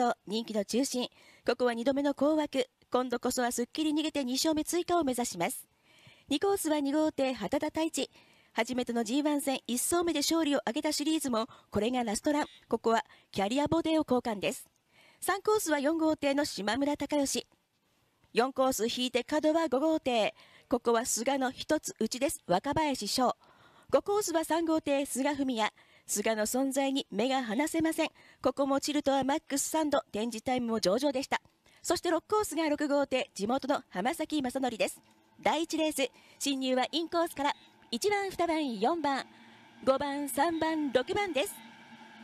ト、人気の中心。ここは2度目の高枠。今度こそはすっきり逃げて2勝目追加を目指します。2コースは2号艇、畑田太一。初めての G1 戦1走目で勝利を挙げたシリーズも、これがラストラン。ここはキャリアボデーを交換です。3コースは4号艇の島村隆義。4コース引いて角は5号艇。ここは菅の一つ内です。若林翔。5コースは3号艇菅文也。菅の存在に目が離せません。ここもチルトはマックス3度、展示タイムも上々でした。そして6コースが6号艇、地元の浜崎正則です。第1レース、進入はインコースから、1番、2番、4番、5番、3番、6番です。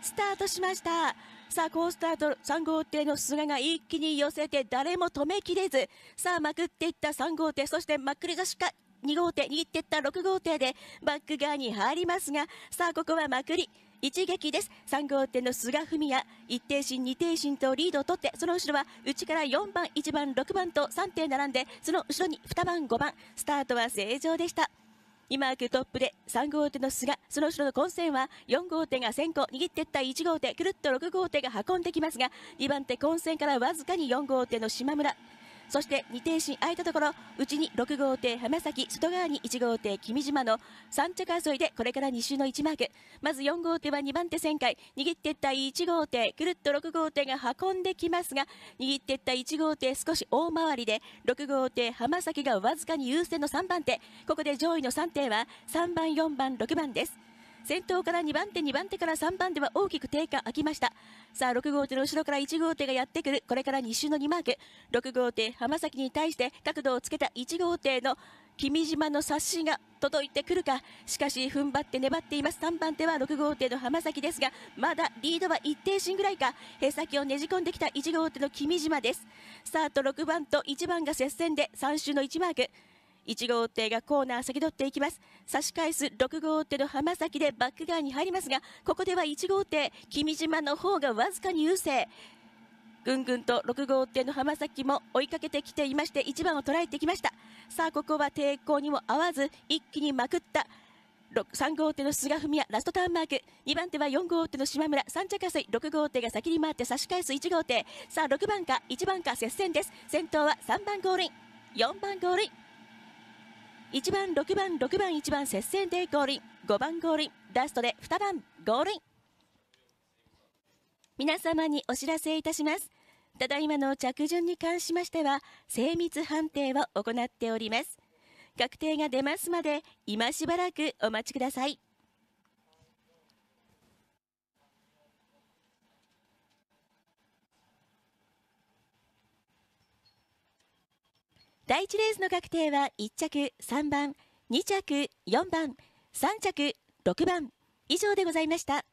スタートしました。さあ、好スタート、3号艇の菅が一気に寄せて、誰も止めきれず、さあ、まくっていった3号艇、そしてまっくり差しか、2号艇、握っていった6号艇でバック側に入りますが、さあ、ここはまくり。一撃です。3号艇の菅文也、一定心、二定心とリードを取って、その後ろは内から4番、1番、6番と3艇並んで、その後ろに2番、5番、スタートは正常でした。今開くトップで3号艇の菅、その後ろの混戦は4号艇が先行、握っていった1号艇、くるっと6号艇が運んできますが、2番手混戦からわずかに4号艇の島村、そして2停止空いたところ内に6号艇浜崎外側に1号艇君島の3着争いでこれから2周の1マーク。まず4号艇は2番手旋回。握っていった1号艇くるっと6号艇が運んできますが握っていった1号艇少し大回りで6号艇浜崎がわずかに優勢の3番手。ここで上位の3艇は3番4番6番です。先頭から2番手、2番手から3番手は大きく低下空きました。さあ、6号艇の後ろから1号艇がやってくる。これから2周の2マーク。6号艇、浜崎に対して角度をつけた1号艇の君島の冊子が届いてくるか。しかし、踏ん張って粘っています。3番手は6号艇の浜崎ですが、まだリードは一定心ぐらいか。へ先をねじ込んできた1号艇の君島です。スタート6番と1番が接戦で3周の1マーク。1号艇がコーナー先取っていきます。差し返す6号艇の浜崎でバック側に入りますが、ここでは1号艇、君島の方がわずかに優勢。ぐんぐんと6号艇の浜崎も追いかけてきていまして、1番を捉えてきました。さあ、ここは抵抗にも合わず、一気にまくった。3号艇の菅文也ラストターンマーク2番手は4号艇の島村3着争い6号艇が先に回って差し返す1号艇さあ6番か1番か接戦です先頭は3番ゴールイン4番ゴールイン1番、6番、6番、1番接戦でゴールイン。5番ゴールイン。ラストで2番ゴールイン。皆様にお知らせいたします。ただいまの着順に関しましては精密判定を行っております。確定が出ますまで今しばらくお待ちください。第1レースの確定は1着3番、2着4番、3着6番以上でございました。